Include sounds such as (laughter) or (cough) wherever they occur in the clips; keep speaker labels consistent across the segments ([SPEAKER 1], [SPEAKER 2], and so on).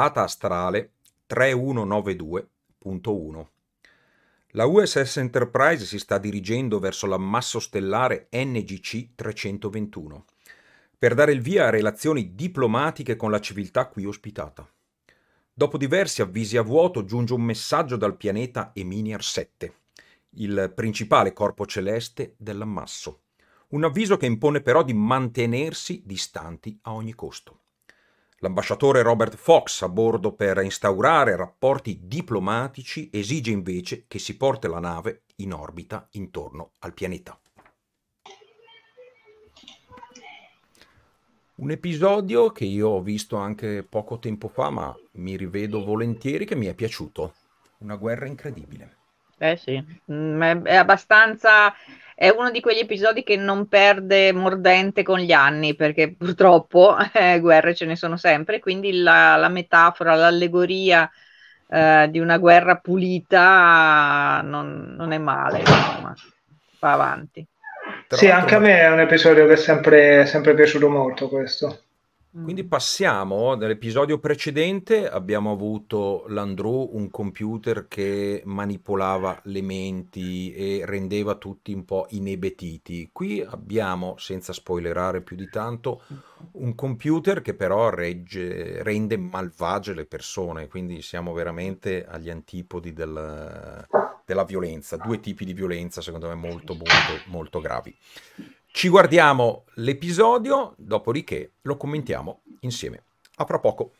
[SPEAKER 1] data astrale 3192.1. La USS Enterprise si sta dirigendo verso l'ammasso stellare NGC 321 per dare il via a relazioni diplomatiche con la civiltà qui ospitata. Dopo diversi avvisi a vuoto giunge un messaggio dal pianeta Eminiar 7, il principale corpo celeste dell'ammasso. Un avviso che impone però di mantenersi distanti a ogni costo. L'ambasciatore Robert Fox, a bordo per instaurare rapporti diplomatici, esige invece che si porti la nave in orbita intorno al pianeta. Un episodio che io ho visto anche poco tempo fa, ma mi rivedo volentieri, che mi è piaciuto. Una guerra incredibile.
[SPEAKER 2] Eh sì, mm, è abbastanza è uno di quegli episodi che non perde mordente con gli anni, perché purtroppo (laughs) eh, guerre ce ne sono sempre, quindi la, la metafora, l'allegoria eh, di una guerra pulita non, non è male, insomma, va avanti.
[SPEAKER 3] Sì, anche a me è un episodio che è sempre, sempre piaciuto molto questo.
[SPEAKER 1] Quindi passiamo nell'episodio precedente abbiamo avuto l'Andrew, un computer che manipolava le menti e rendeva tutti un po' inebetiti. Qui abbiamo, senza spoilerare più di tanto, un computer che però regge, rende malvagie le persone, quindi siamo veramente agli antipodi del, della violenza, due tipi di violenza secondo me molto molto molto gravi. Ci guardiamo l'episodio, dopodiché lo commentiamo insieme. A fra poco.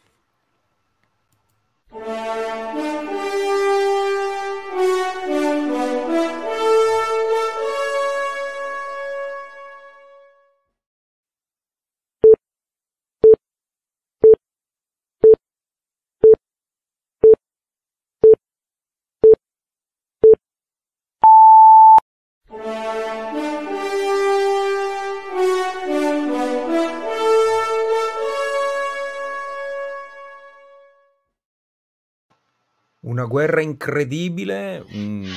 [SPEAKER 1] Guerra incredibile, mm,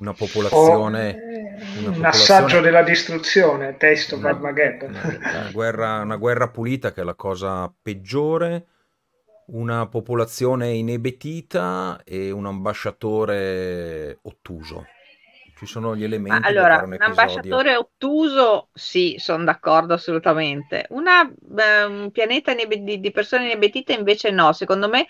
[SPEAKER 1] una popolazione...
[SPEAKER 3] Oh, una un assaggio della distruzione, testo una, Armageddon.
[SPEAKER 1] Una, guerra, una guerra pulita che è la cosa peggiore, una popolazione inebetita e un ambasciatore ottuso. Ci sono gli elementi.
[SPEAKER 2] allora, un, un ambasciatore ottuso, sì, sono d'accordo assolutamente. Una, beh, un pianeta di, di persone inebetite invece no. Secondo me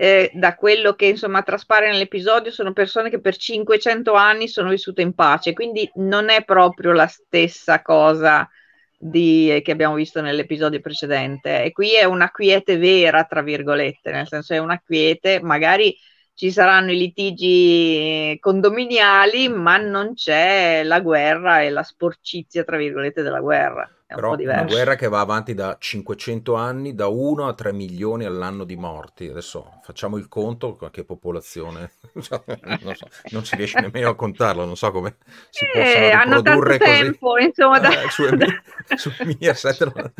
[SPEAKER 2] eh, da quello che insomma traspare nell'episodio, sono persone che per 500 anni sono vissute in pace, quindi non è proprio la stessa cosa di, eh, che abbiamo visto nell'episodio precedente. E qui è una quiete vera, tra virgolette, nel senso è una quiete, magari ci saranno i litigi condominiali, ma non c'è la guerra e la sporcizia, tra virgolette, della guerra
[SPEAKER 1] è Però un una guerra che va avanti da 500 anni, da 1 a 3 milioni all'anno di morti. Adesso facciamo il conto con che popolazione, (laughs) cioè, non, so, non, si riesce nemmeno a contarlo, non so come si eh, possono riprodurre così. Tempo, insomma, da, eh, su, (laughs) su Mia 7 non,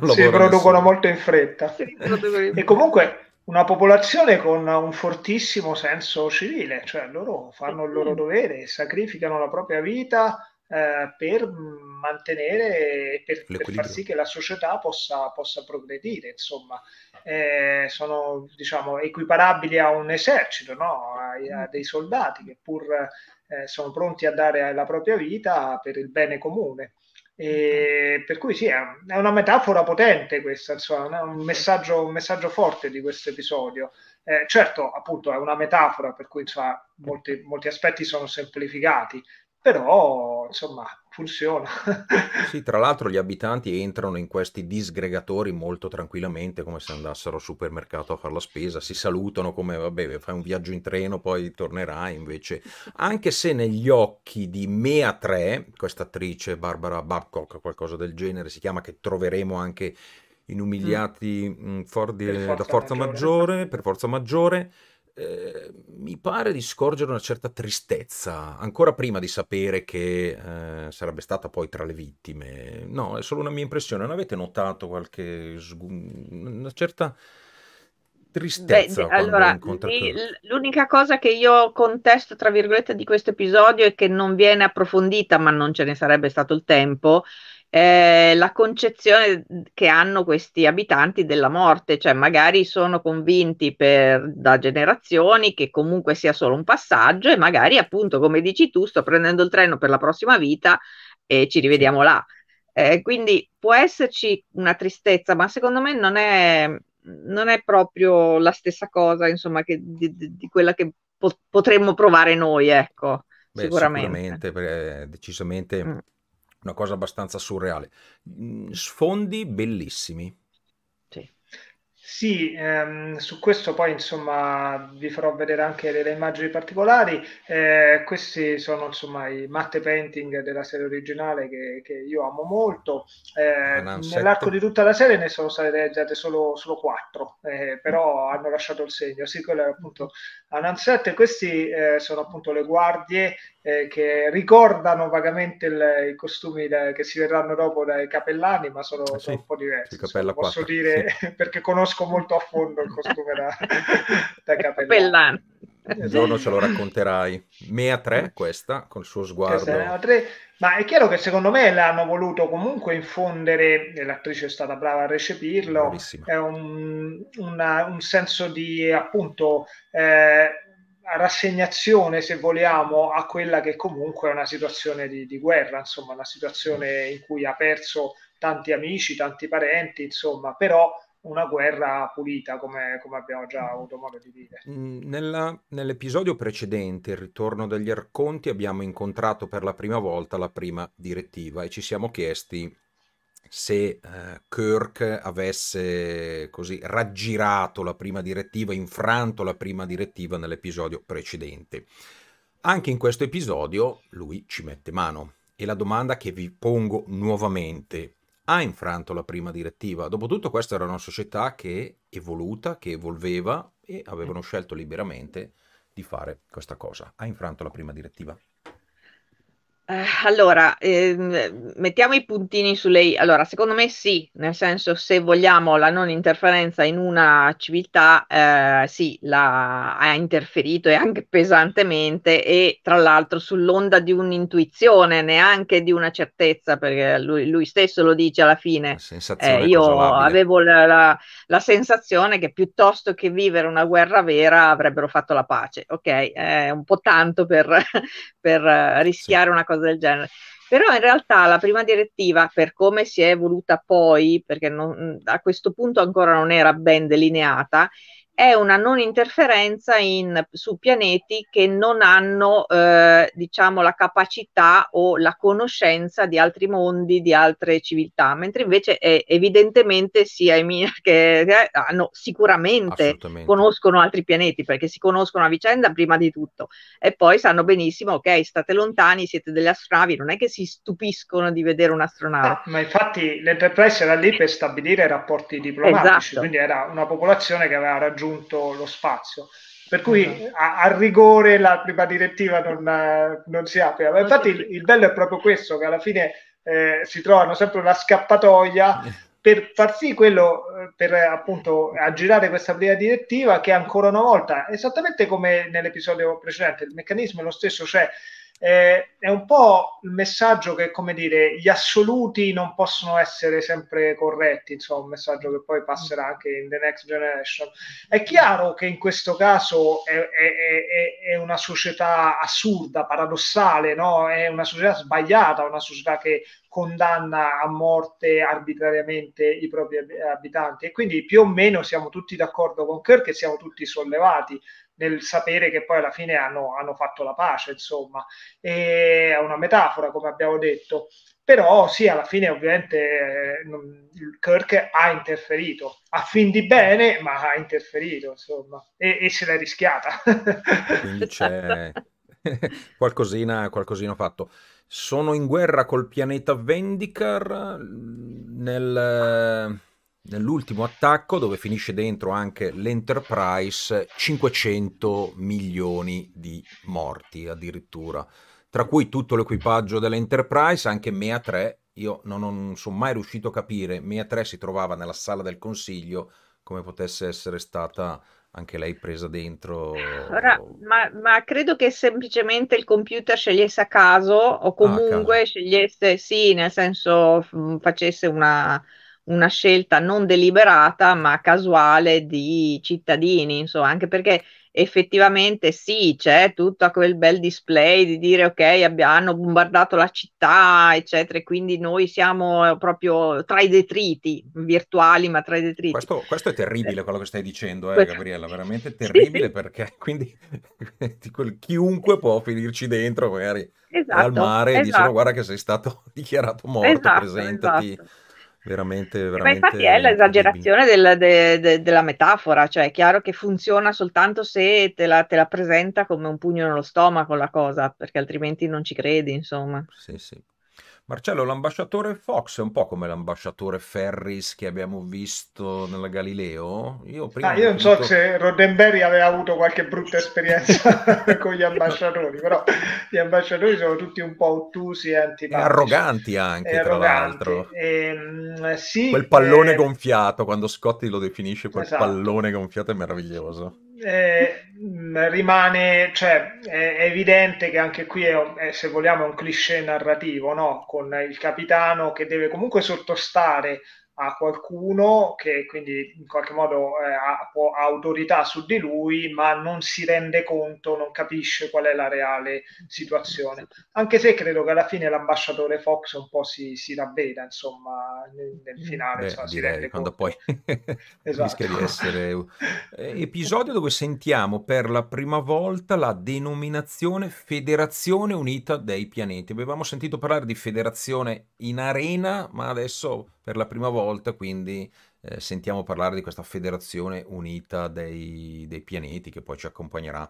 [SPEAKER 3] non si producono molto in fretta. e comunque una popolazione con un fortissimo senso civile, cioè loro fanno il loro dovere, sacrificano la propria vita eh, per mantenere, per, per, far sì che la società possa, possa progredire, insomma. Eh, sono diciamo equiparabili a un esercito, no? a, a, dei soldati che pur eh, sono pronti a dare la propria vita per il bene comune. E per cui sì, è una metafora potente questa, insomma, un messaggio, un messaggio forte di questo episodio. Eh, certo, appunto, è una metafora per cui insomma, molti, molti aspetti sono semplificati, però insomma funziona. (laughs)
[SPEAKER 1] sì, tra l'altro gli abitanti entrano in questi disgregatori molto tranquillamente, come se andassero al supermercato a fare la spesa, si salutano come vabbè, fai un viaggio in treno, poi tornerai invece. Anche se negli occhi di Mea 3, questa attrice Barbara Babcock, qualcosa del genere, si chiama, che troveremo anche in Umiliati mm. for di, forza da Forza maggiore. maggiore, per Forza Maggiore, eh, mi pare di scorgere una certa tristezza, ancora prima di sapere che eh, sarebbe stata poi tra le vittime. No, è solo una mia impressione. Non avete notato qualche una certa tristezza Beh, allora,
[SPEAKER 2] l'unica cosa che io contesto tra virgolette di questo episodio è che non viene approfondita, ma non ce ne sarebbe stato il tempo, eh, la concezione che hanno questi abitanti della morte, cioè magari sono convinti per, da generazioni che comunque sia solo un passaggio e magari appunto, come dici tu, sto prendendo il treno per la prossima vita e ci rivediamo là. Eh, quindi può esserci una tristezza, ma secondo me non è, non è proprio la stessa cosa, insomma, che, di, di, quella che po- potremmo provare noi, ecco, Beh, sicuramente.
[SPEAKER 1] Sicuramente, decisamente mm una cosa abbastanza surreale. Mm, sfondi bellissimi.
[SPEAKER 3] Sì, ehm, su questo poi insomma vi farò vedere anche delle immagini particolari. Eh, questi sono insomma i matte painting della serie originale che, che io amo molto. Eh, nell'arco di tutta la serie ne sono state realizzate solo, solo quattro, eh, però hanno lasciato il segno. Sì, quello è appunto Anansette. Questi eh, sono appunto le guardie eh, che ricordano vagamente il, i costumi da, che si vedranno dopo dai capellani, ma sono, eh sì, sono un po' diversi. Insomma, posso dire sì. (laughs) perché conosco molto a fondo il costume da, (laughs) da capellani.
[SPEAKER 1] Un giorno ce lo racconterai. Mea 3, questa, con il suo sguardo. Mea
[SPEAKER 3] 3, ma è chiaro che secondo me l'hanno voluto comunque infondere, e l'attrice è stata brava a recepirlo, un, una, un senso di appunto eh, rassegnazione, se vogliamo, a quella che comunque è una situazione di, di, guerra, insomma, una situazione in cui ha perso tanti amici, tanti parenti, insomma, però una guerra pulita, come, come abbiamo già avuto modo di dire.
[SPEAKER 1] Mm, nella, nell'episodio precedente, il ritorno degli Arconti, abbiamo incontrato per la prima volta la prima direttiva e ci siamo chiesti se eh, Kirk avesse così raggirato la prima direttiva, infranto la prima direttiva nell'episodio precedente. Anche in questo episodio lui ci mette mano e la domanda che vi pongo nuovamente ha infranto la prima direttiva. Dopotutto questa era una società che evoluta, che evolveva e avevano scelto liberamente di fare questa cosa. Ha infranto la prima direttiva?
[SPEAKER 2] Eh, allora, ehm, mettiamo i puntini su lei. Allora, secondo me sì, nel senso se vogliamo la non interferenza in una civiltà, eh, sì, la, ha interferito e anche pesantemente e tra l'altro sull'onda di un'intuizione, neanche di una certezza, perché lui, lui stesso lo dice alla fine. Eh, io avevo la, la, la, sensazione che piuttosto che vivere una guerra vera avrebbero fatto la pace, ok? È un po' tanto per, (laughs) per rischiare sì. una cosa cosa del genere. Però in realtà la prima direttiva, per come si è evoluta poi, perché non, a questo punto ancora non era ben delineata, è una non interferenza in, su pianeti che non hanno eh, diciamo la capacità o la conoscenza di altri mondi, di altre civiltà, mentre invece è, evidentemente sia Emilia (laughs) che eh, hanno sicuramente conoscono altri pianeti perché si conoscono a vicenda prima di tutto e poi sanno benissimo ok state lontani, siete delle astronavi, non è che si stupiscono di vedere un'astronave.
[SPEAKER 3] No, ma infatti l'Enterprise era lì per stabilire rapporti diplomatici, esatto. quindi era una popolazione che aveva raggiunto raggiunto lo spazio. Per cui uh-huh. a, a, rigore la prima direttiva non, non si apre. Ma infatti il, il, bello è proprio questo, che alla fine eh, si trovano sempre una scappatoia (laughs) per far sì quello, eh, per appunto aggirare questa prima direttiva che ancora una volta, esattamente come nell'episodio precedente, il meccanismo è lo stesso, cioè eh, è un po' il messaggio che, come dire, gli assoluti non possono essere sempre corretti, insomma, un messaggio che poi passerà anche in The Next Generation. È chiaro che in questo caso è, è, è, è una società assurda, paradossale, no? È una società sbagliata, una società che condanna a morte arbitrariamente i propri abitanti e quindi più o meno siamo tutti d'accordo con Kirk e siamo tutti sollevati nel sapere che poi alla fine hanno, hanno fatto la pace, insomma. E è una metafora, come abbiamo detto. Però sì, alla fine ovviamente eh, Kirk ha interferito, a fin di bene, ma ha interferito, insomma, e, e se l'è rischiata.
[SPEAKER 1] Quindi (laughs) c'è (laughs) qualcosina, qualcosina fatto. Sono in guerra col pianeta Vendicar nel nell'ultimo attacco dove finisce dentro anche l'Enterprise 500 milioni di morti addirittura. Tra cui tutto l'equipaggio dell'Enterprise anche Mea 3 io non, non sono mai riuscito a capire Mea 3 si trovava nella sala del consiglio come potesse essere stata anche lei presa dentro.
[SPEAKER 2] Ora, ma, ma, credo che semplicemente il computer scegliesse a caso o comunque ah, scegliesse, sì, nel senso facesse una, una, scelta non deliberata ma casuale di cittadini, insomma, anche perché effettivamente sì, c'è tutto quel bel display di dire ok, abbiamo bombardato la città, eccetera, e quindi noi siamo proprio tra i detriti virtuali, ma tra i detriti.
[SPEAKER 1] Questo, questo è terribile quello che stai dicendo, eh, Gabriella, veramente (laughs) terribile perché (laughs) quindi (laughs) chiunque può finirci dentro magari esatto, al mare esatto. e dice no, guarda che sei stato dichiarato morto, esatto, presentati. Esatto veramente, veramente
[SPEAKER 2] Ma infatti è l'esagerazione del, de, de, della metafora, cioè è chiaro che funziona soltanto se te la, te la, presenta come un pugno nello stomaco la cosa, perché altrimenti non ci credi, insomma.
[SPEAKER 1] Sì, sì. Marcello, l'ambasciatore Fox è un po' come l'ambasciatore Ferris che abbiamo visto nella Galileo.
[SPEAKER 3] Io, prima ah, io non so se Roddenberry aveva avuto qualche brutta esperienza (laughs) con gli ambasciatori, però gli ambasciatori sono tutti un po' ottusi e antipatici.
[SPEAKER 1] E arroganti anche, e tra l'altro. E, ehm, sì, quel pallone eh... gonfiato, quando Scotti lo definisce, quel esatto. pallone gonfiato è meraviglioso
[SPEAKER 3] eh, rimane, cioè, è, è, evidente che anche qui è, è, se vogliamo, un cliché narrativo, no? Con il capitano che deve comunque sottostare a qualcuno che quindi in qualche modo eh, ha, ha, autorità su di lui, ma non si rende conto, non capisce qual è la reale situazione. Anche se credo che alla fine l'ambasciatore Fox un po' si, si ravveda, insomma, nel, nel mm. finale, Beh, insomma, si rende
[SPEAKER 1] quando conto. poi (laughs) esatto. rischia di essere (laughs) eh, episodio dove sentiamo per la prima volta la denominazione Federazione Unita dei Pianeti. Avevamo sentito parlare di federazione in arena, ma adesso per la prima volta, quindi eh, sentiamo parlare di questa federazione unita dei, dei, pianeti che poi ci accompagnerà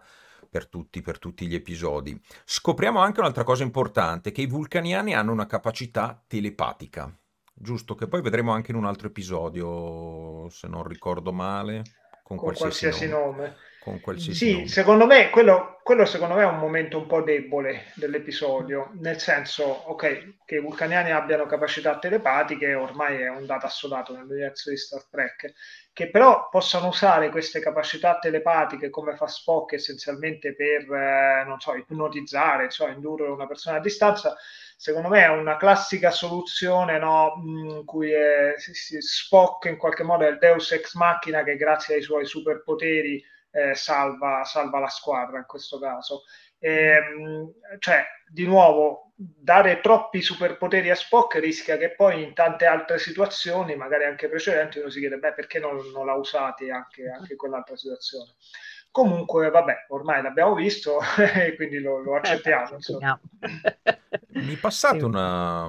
[SPEAKER 1] per tutti, per tutti gli episodi. Scopriamo anche un'altra cosa importante, che i vulcaniani hanno una capacità telepatica, giusto? Che poi vedremo anche in un altro episodio, se non ricordo male,
[SPEAKER 3] con, con qualsiasi, qualsiasi nome. nome
[SPEAKER 1] con qualsiasi
[SPEAKER 3] sì, nome. secondo me quello, quello, secondo me è un momento un po' debole dell'episodio, nel senso, ok, che i vulcaniani abbiano capacità telepatiche ormai è un dato assodato nell'universo di Star Trek, che però possano usare queste capacità telepatiche come fa Spock essenzialmente per, eh, non so, ipnotizzare, cioè indurre una persona a distanza, secondo me è una classica soluzione no, in cui è, Spock in qualche modo è il deus ex machina che grazie ai suoi superpoteri eh, salva, salva, la squadra in questo caso. E, ehm, cioè, di nuovo, dare troppi superpoteri a Spock rischia che poi in tante altre situazioni, magari anche precedenti, uno si chiede, beh, perché non, non l'ha usati anche, anche in quell'altra situazione? Comunque, vabbè, ormai l'abbiamo visto (laughs) e quindi lo, lo accettiamo.
[SPEAKER 1] Eh, Mi passate una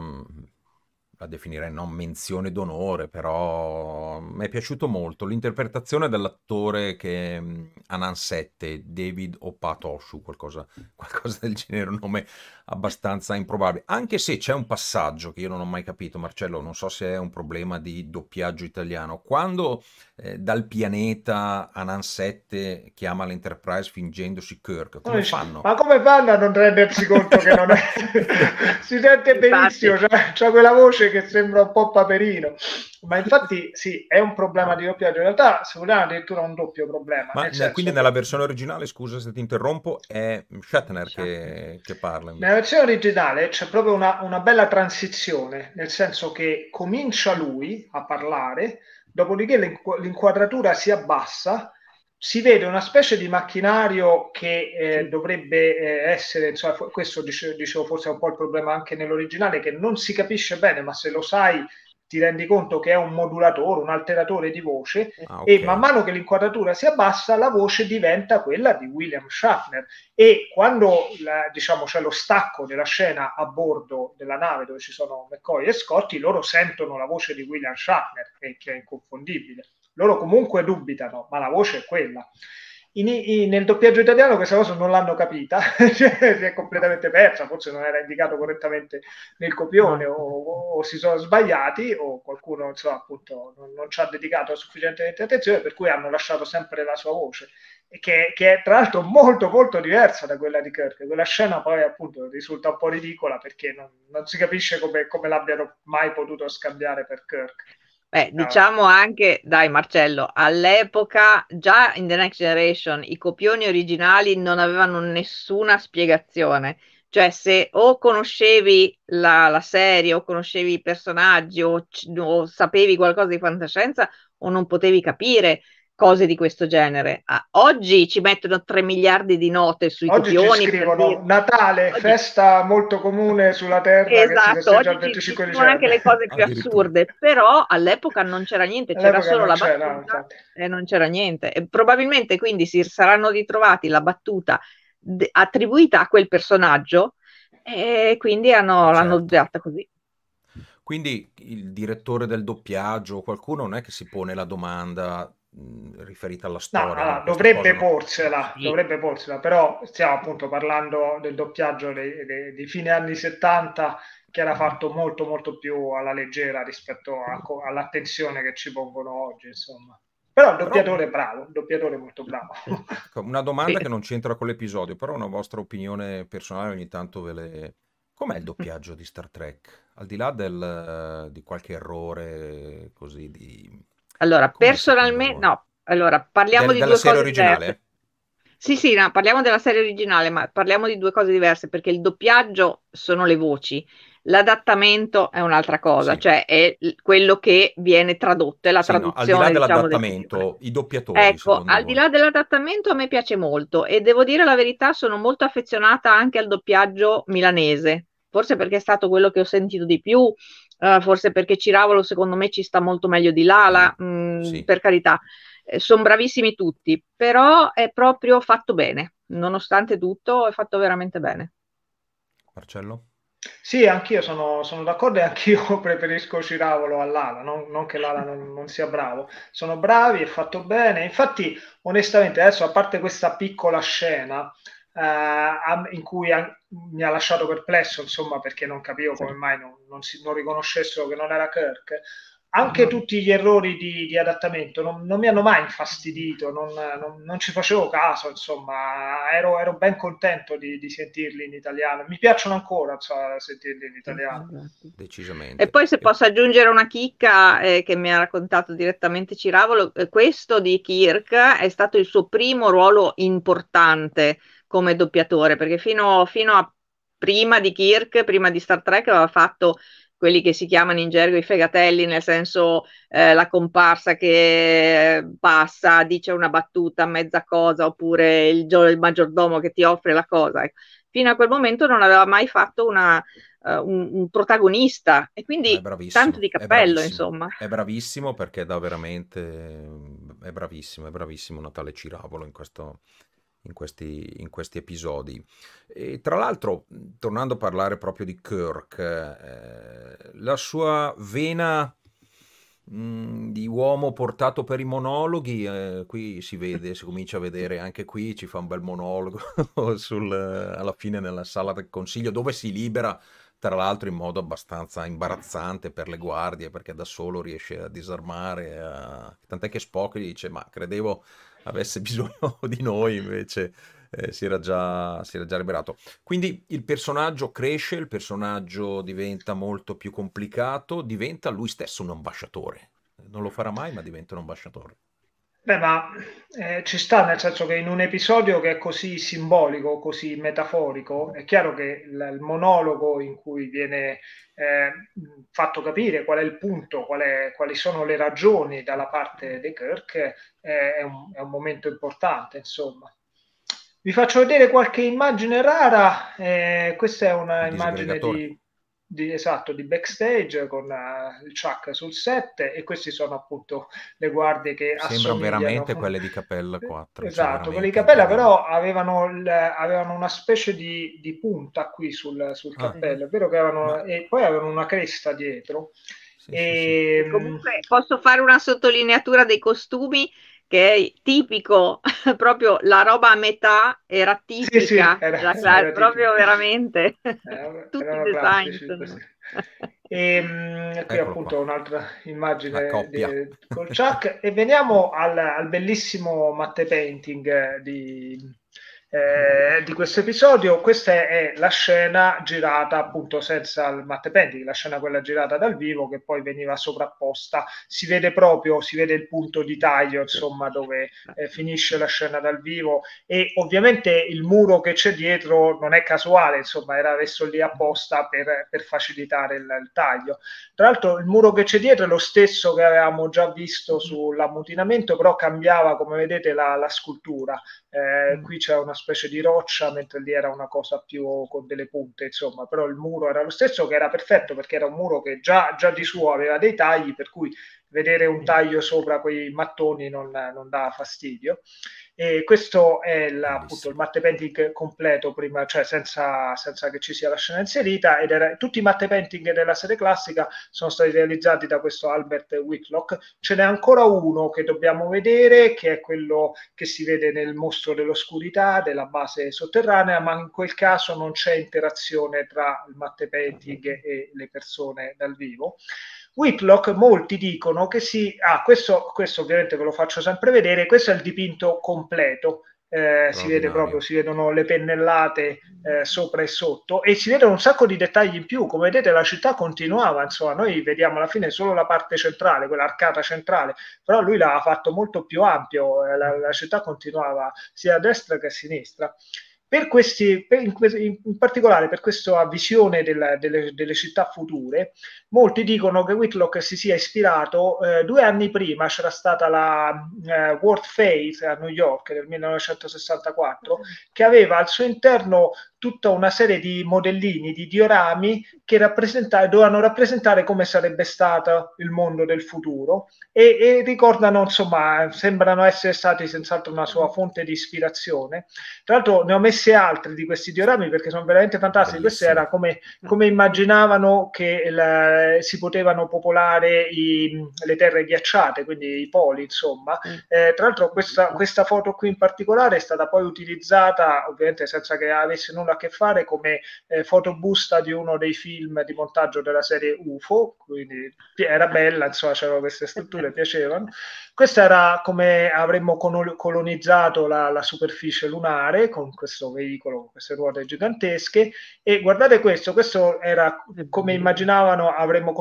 [SPEAKER 1] la definirei non menzione d'onore, però mi è piaciuto molto l'interpretazione dell'attore che mh, Anan 7, David Opatoshu, qualcosa, (laughs) qualcosa del genere, un nome abbastanza improbabile. Anche se c'è un passaggio che io non ho mai capito, Marcello, non so se è un problema di doppiaggio italiano. Quando eh, dal pianeta Anan 7 chiama l'Enterprise fingendosi Kirk, come fanno?
[SPEAKER 3] Ma come fanno a non rendersi conto che non è... (laughs) si sente benissimo, c'ha, c'ha quella voce che sembra un po' paperino. Ma infatti sì, è un problema di doppiaggio. In realtà, se vogliamo, addirittura un doppio problema.
[SPEAKER 1] Ma nel quindi nella versione originale, scusa se ti interrompo, è Shatner che, che, parla.
[SPEAKER 3] Invece. Nella versione originale c'è proprio una, una bella transizione, nel senso che comincia lui a parlare, dopodiché l'inquadratura si abbassa si vede una specie di macchinario che eh, dovrebbe eh, essere, insomma, questo dicevo, dicevo forse è un po' il problema anche nell'originale, che non si capisce bene, ma se lo sai ti rendi conto che è un modulatore, un alteratore di voce ah, okay. e man mano che l'inquadratura si abbassa la voce diventa quella di William Shatner e quando la, diciamo c'è lo stacco della scena a bordo della nave dove ci sono McCoy e Scotti loro sentono la voce di William Shatner che, che è inconfondibile loro comunque dubitano, ma la voce è quella. In, in, nel doppiaggio italiano questa cosa non l'hanno capita, (laughs) cioè, si è completamente persa, forse non era indicato correttamente nel copione o, o, o si sono sbagliati o qualcuno insomma, appunto, non, non, ci ha dedicato sufficientemente attenzione per cui hanno lasciato sempre la sua voce, che, che, è tra l'altro molto molto diversa da quella di Kirk. Quella scena poi appunto risulta un po' ridicola perché non, non si capisce come, come l'abbiano mai potuto scambiare per Kirk.
[SPEAKER 2] Beh, diciamo anche, dai Marcello, all'epoca già in The Next Generation i copioni originali non avevano nessuna spiegazione, cioè se o conoscevi la, la serie o conoscevi i personaggi o, o sapevi qualcosa di fantascienza o non potevi capire cose di questo genere. Ah, oggi ci mettono 3 miliardi di note sui oggi copioni.
[SPEAKER 3] Ci scrivono dire... Natale, oggi... festa molto comune sulla Terra
[SPEAKER 2] esatto, oggi il 25 ci dicembre. anche le cose più assurde, però all'epoca non c'era niente, c'era solo la battuta e non c'era niente. E probabilmente quindi si saranno ritrovati la battuta d- attribuita a quel personaggio e quindi hanno, certo. l'hanno usata così.
[SPEAKER 1] Quindi il direttore del doppiaggio, qualcuno non è che si pone la domanda riferita alla storia.
[SPEAKER 3] No, no, dovrebbe porsela, sì. dovrebbe porsela, però stiamo appunto parlando del doppiaggio di fine anni 70 che era fatto molto molto più alla leggera rispetto a, all'attenzione che ci pongono oggi, insomma. Però il doppiatore è bravo, il doppiatore è molto bravo. (laughs)
[SPEAKER 1] Ecco, una domanda che non c'entra con l'episodio, però una vostra opinione personale ogni tanto ve le... Com'è il doppiaggio di Star Trek? Al di là del, di qualche errore così di
[SPEAKER 2] allora, Come personalmente, no, allora parliamo Del, di due cose originale? diverse. Sì, sì, no, parliamo della serie originale, ma parliamo di due cose diverse perché il doppiaggio sono le voci, l'adattamento è un'altra cosa, sì. cioè è quello che viene tradotto, è la sì, traduzione. No, al
[SPEAKER 1] di là diciamo, dell'adattamento, i doppiatori.
[SPEAKER 2] Ecco, al di là dell'adattamento a me piace molto e devo dire la verità, sono molto affezionata anche al doppiaggio milanese, forse perché è stato quello che ho sentito di più, Uh, forse perché Ciravolo secondo me ci sta molto meglio di Lala, mh, mm, sì. per carità. Eh, sono bravissimi tutti, però è proprio fatto bene, nonostante tutto è fatto veramente bene.
[SPEAKER 1] Marcello?
[SPEAKER 3] Sì, anch'io sono, sono d'accordo e anch'io (laughs) preferisco Ciravolo all'Ala, non, non che l'Ala non, non, sia bravo. Sono bravi, è fatto bene. Infatti, onestamente, adesso a parte questa piccola scena, eh, in cui mi ha lasciato perplesso, insomma, perché non capivo come mai non, non, si, non riconoscessero che non era Kirk. Anche tutti gli errori di, di adattamento non, non, mi hanno mai infastidito, non, ci facevo caso, insomma, ero, ero ben contento di, di, sentirli in italiano. Mi piacciono ancora cioè, sentirli in italiano.
[SPEAKER 1] Esatto. Decisamente.
[SPEAKER 2] E poi se posso aggiungere una chicca eh, che mi ha raccontato direttamente Ciravolo, eh, questo di Kirk è stato il suo primo ruolo importante come doppiatore, perché fino, fino a prima di Kirk, prima di Star Trek, aveva fatto quelli che si chiamano in gergo i fegatelli, nel senso eh, la comparsa che passa, dice una battuta, mezza cosa, oppure il, il maggiordomo che ti offre la cosa. Ecco. Fino a quel momento non aveva mai fatto una, uh, un, un, protagonista e quindi tanto di cappello,
[SPEAKER 1] è
[SPEAKER 2] insomma.
[SPEAKER 1] È bravissimo perché da veramente, è bravissimo, è bravissimo Natale Ciravolo in questo, in questi, in questi episodi. E tra l'altro, tornando a parlare proprio di Kirk, eh, la sua vena mh, di uomo portato per i monologhi, eh, qui si vede, si comincia a vedere anche qui, ci fa un bel monologo (laughs) sul, alla fine nella sala del consiglio, dove si libera tra l'altro in modo abbastanza imbarazzante per le guardie perché da solo riesce a disarmare a... tant'è che Spock gli dice ma credevo avesse (laughs) bisogno di noi, invece eh, si, era già, si, era già, liberato. Quindi il personaggio cresce, il personaggio diventa molto più complicato, diventa lui stesso un ambasciatore. Non lo farà mai, ma diventa un ambasciatore.
[SPEAKER 3] Beh, ma eh, ci sta nel senso che in un episodio che è così simbolico, così metaforico, è chiaro che il, il monologo in cui viene eh, fatto capire qual è il punto, qual è, quali sono le ragioni dalla parte di Kirk, eh, è, un, è, un, momento importante, insomma. Vi faccio vedere qualche immagine rara, eh, questa è una immagine di di, esatto, di backstage con uh, il Chuck sul set e questi sono appunto le guardie che
[SPEAKER 1] sembrano veramente quelle di Capella 4
[SPEAKER 3] cioè esatto, cioè quelle di Capella però avevano, il, avevano, una specie di, di punta qui sul, sul ah. cappello è vero che avevano Ma... e poi avevano una cresta dietro
[SPEAKER 2] sì, e, sì, sì. Comunque posso fare una sottolineatura dei costumi che è tipico, (laughs) proprio la roba a metà era tipica, sì, sì, era, la, (laughs) era proprio tipica. veramente eh, tutti i design. (laughs)
[SPEAKER 3] E, um, qui Eccolo appunto qua. un'altra immagine di, col Chuck e veniamo al, al, bellissimo matte painting di, eh, di questo episodio. Questa è la scena girata appunto senza il matte painting, la scena quella girata dal vivo che poi veniva sovrapposta. Si vede proprio, si vede il punto di taglio, insomma, dove eh, finisce la scena dal vivo e ovviamente il muro che c'è dietro non è casuale, insomma, era messo lì apposta per, per facilitare il, il, taglio. Tra l'altro il muro che c'è dietro è lo stesso che avevamo già visto sull'ammutinamento, però cambiava, come vedete, la, la scultura. Eh, mm. Qui c'è una specie di roccia, mentre lì era una cosa più con delle punte, insomma, però il muro era lo stesso, che era perfetto perché era un muro che già, già di suo aveva dei tagli, per cui vedere un taglio sopra quei mattoni non, non dà fastidio. E questo è la, appunto il matte painting completo prima, cioè senza, senza, che ci sia la scena inserita. Ed era, tutti i matte painting della serie classica sono stati realizzati da questo Albert Whitlock. Ce n'è ancora uno che dobbiamo vedere, che è quello che si vede nel mostro dell'oscurità della base sotterranea, ma in quel caso non c'è interazione tra il matte painting e le persone dal vivo. Whitlock molti dicono che si... Ah, questo, questo ovviamente ve lo faccio sempre vedere, questo è il dipinto completo, eh, si vede proprio, si vedono le pennellate eh, sopra e sotto e si vedono un sacco di dettagli in più. Come vedete, la città continuava, insomma, noi vediamo alla fine solo la parte centrale, quella arcata centrale, però lui l'ha fatto molto più ampio, eh, la, la città continuava sia a destra che a sinistra. Per questi, per in, in, particolare per questa visione della, delle, delle, città future, molti dicono che Whitlock si sia ispirato eh, due anni prima, c'era stata la eh, World Fair a New York nel 1964, che aveva al suo interno tutta una serie di modellini, di diorami che dovevano rappresentare come sarebbe stato il mondo del futuro e, e, ricordano, insomma, sembrano essere stati senz'altro una sua fonte di ispirazione. Tra l'altro ne ho messi altri di questi diorami perché sono veramente fantastici. Questo era come, come immaginavano che la, si potevano popolare i, le terre ghiacciate, quindi i poli, insomma. Mm. Eh, tra l'altro questa, questa foto qui in particolare è stata poi utilizzata, ovviamente senza che avesse nulla che fare come eh, fotobusta di uno dei film di montaggio della serie UFO, quindi era bella, insomma c'erano queste strutture, piacevano. Questa era come avremmo colonizzato la, la superficie lunare con questo veicolo, con queste ruote gigantesche. E guardate questo, questo era come immaginavano avremmo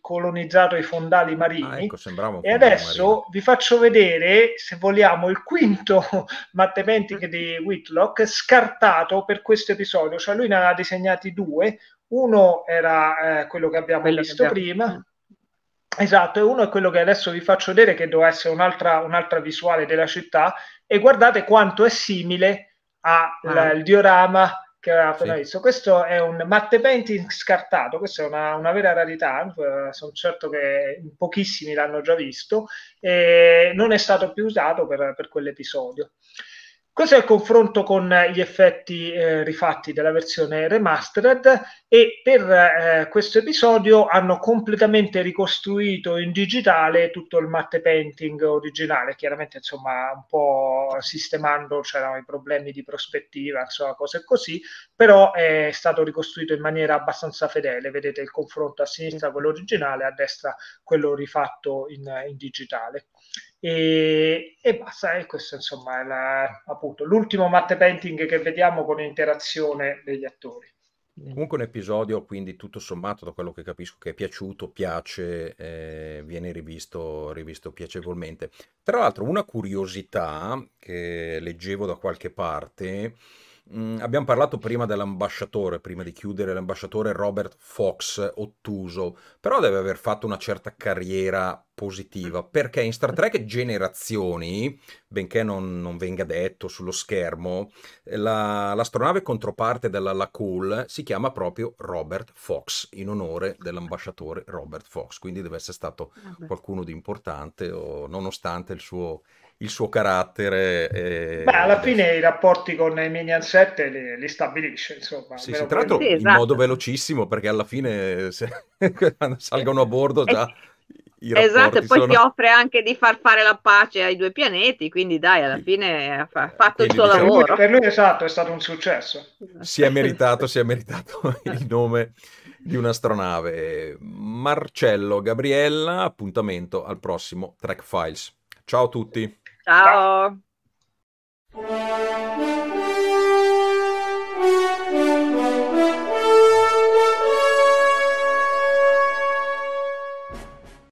[SPEAKER 3] colonizzato i fondali marini. Ah, ecco, e adesso marino. vi faccio vedere se vogliamo il quinto (laughs) matte painting di Whitlock scartato per questo episodio, cioè lui ne aveva disegnati due, uno era eh, quello che abbiamo quello visto che abbiamo... prima. Esatto, e uno è quello che adesso vi faccio vedere, che doveva essere un'altra, un'altra visuale della città, e guardate quanto è simile al ah. diorama che aveva appena sì. visto. Questo è un matte painting scartato, questa è una, una vera rarità, eh, sono certo che pochissimi l'hanno già visto, e non è stato più usato per, per quell'episodio. Questo è il confronto con gli effetti eh, rifatti della versione remastered? E per eh, questo episodio hanno completamente ricostruito in digitale tutto il matte painting originale, chiaramente insomma un po' sistemando, c'erano i problemi di prospettiva, insomma cose così, però è stato ricostruito in maniera abbastanza fedele, vedete il confronto a sinistra quello originale, a destra quello rifatto in, in digitale. E, e basta, e questo insomma è la, appunto l'ultimo matte painting che vediamo con interazione degli attori.
[SPEAKER 1] Comunque un episodio, quindi tutto sommato, da quello che capisco, che è piaciuto, piace, eh, viene rivisto, rivisto piacevolmente. Tra l'altro, una curiosità che leggevo da qualche parte Mm, abbiamo parlato prima dell'ambasciatore, prima di chiudere l'ambasciatore Robert Fox Ottuso, però deve aver fatto una certa carriera positiva, perché in Star Trek Generazioni, benché non, non venga detto sullo schermo, la, l'astronave controparte della La Cool si chiama proprio Robert Fox, in onore dell'ambasciatore Robert Fox, quindi deve essere stato qualcuno di importante, o, nonostante il suo il suo carattere. E...
[SPEAKER 3] Beh, alla fine i rapporti con i Minion 7 li, li stabilisce, insomma.
[SPEAKER 1] Sì, sì, tra l'altro sì, esatto. in modo velocissimo, perché alla fine se... (laughs) salgono a bordo già...
[SPEAKER 2] Esatto, e poi sono... ti offre anche di far fare la pace ai due pianeti, quindi dai, alla fine ha fatto quindi, il suo diciamo, lavoro.
[SPEAKER 3] Per lui, esatto, è stato un successo.
[SPEAKER 1] Si è meritato, si è meritato (laughs) il nome di un'astronave. Marcello, Gabriella, appuntamento al prossimo Track Files. Ciao a tutti. Ciao.
[SPEAKER 2] Ciao.